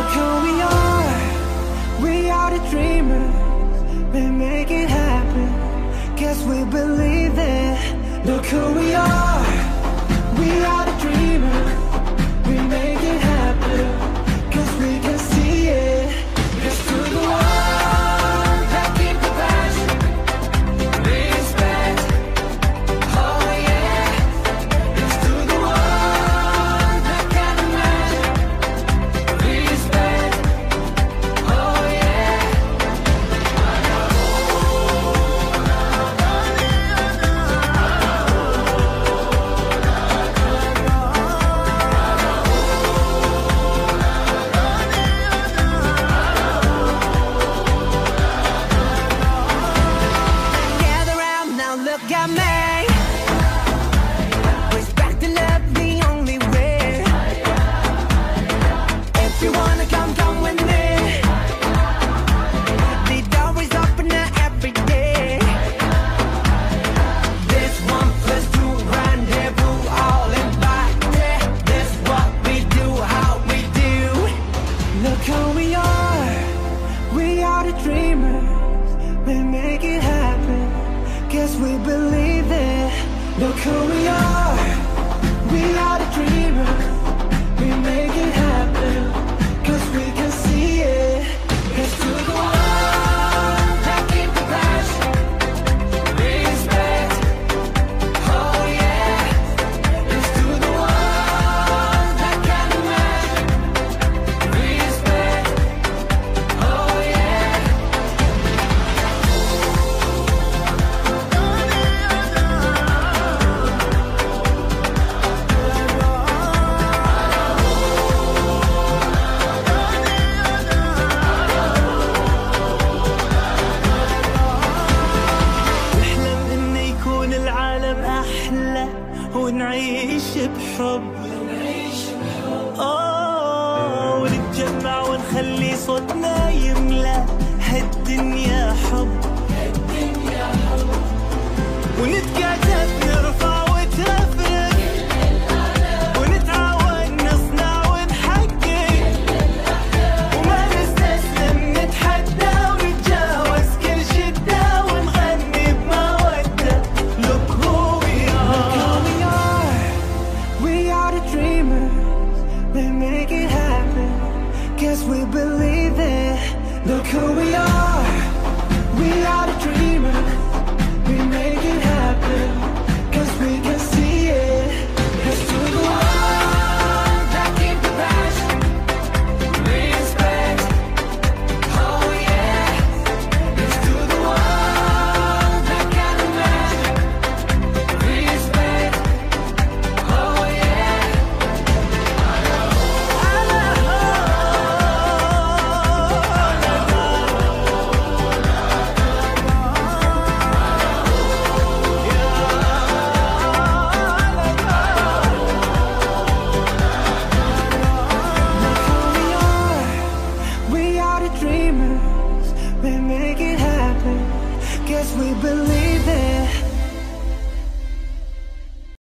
Look who we are, we are the dreamers. We make it happen, Cause we believe it. Look who we are. الحب. آه، ونتجمع ونخلي صوتنا يملى هالدنيا حب هالدنيا حب. ونتجمع we are the dreamers. We make it happen. Guess we believe it. Look who we are. if we believe it